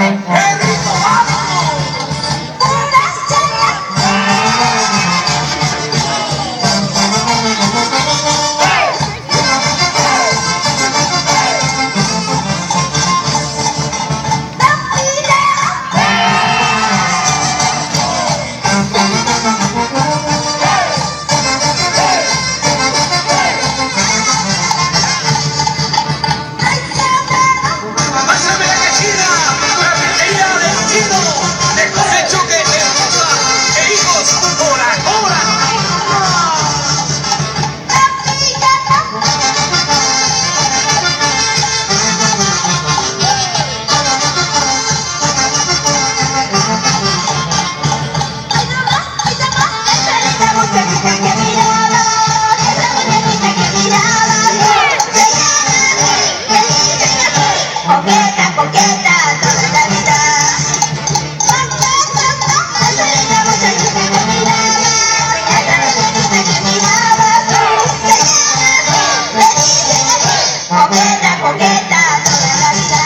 Thank. こけたと流した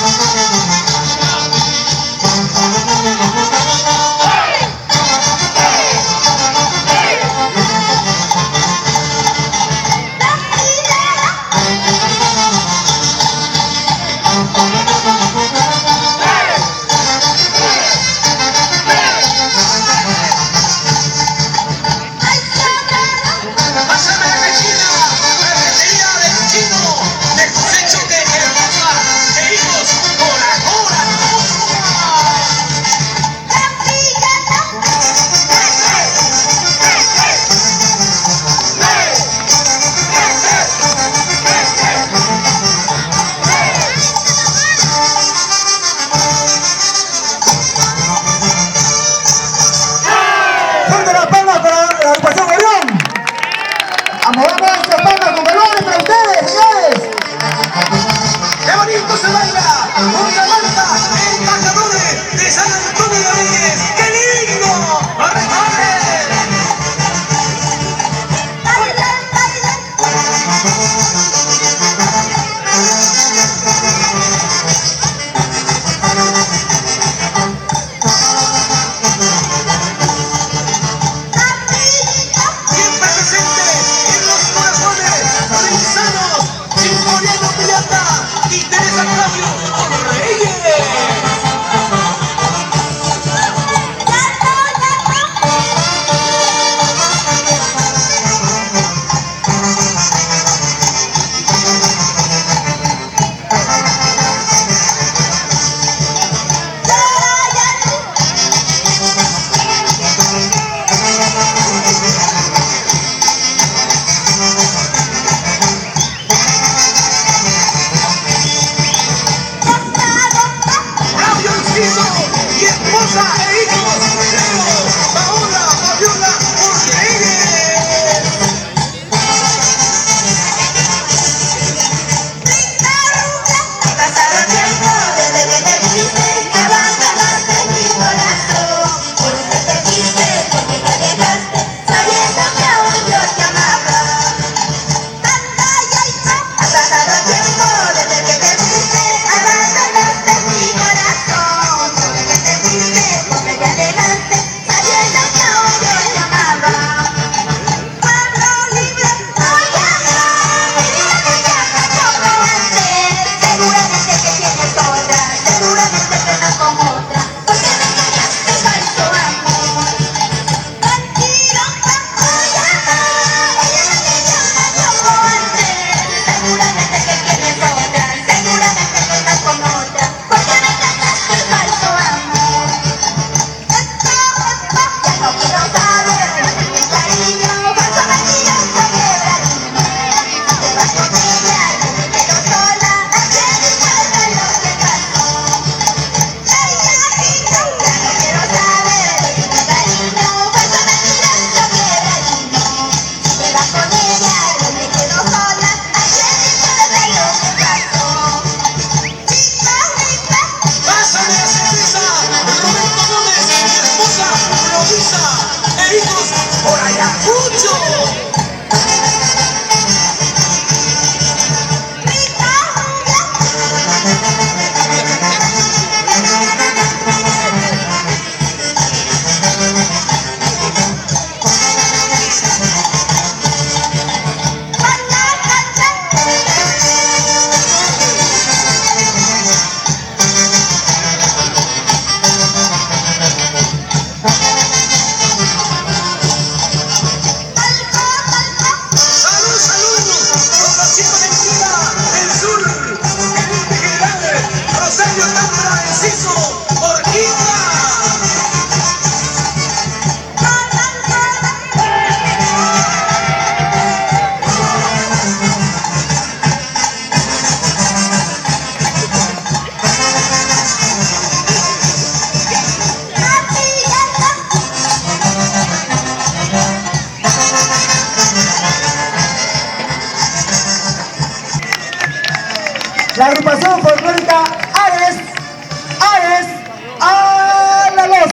Thank you. agrupación por